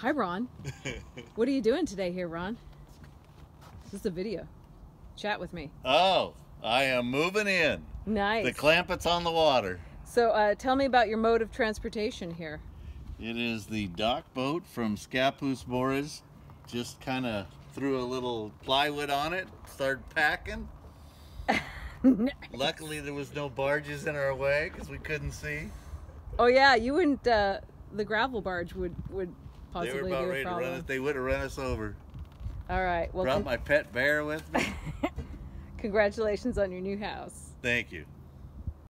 Hi, Ron. what are you doing today here, Ron? This is a video. Chat with me. oh, I am moving in. Nice. The Clampett's on the water. so, uh, tell me about your mode of transportation here. It is the dock boat from Scappoose Boris. Just kind of threw a little plywood on it, started packing. Luckily, there was no barges in our way because we couldn't see. oh yeah, you wouldn't. Uh, the gravel barge would would They were about ready to run us. They would have run us over. All right. Well, Brought my pet bear with me. congratulations on your new house. Thank you.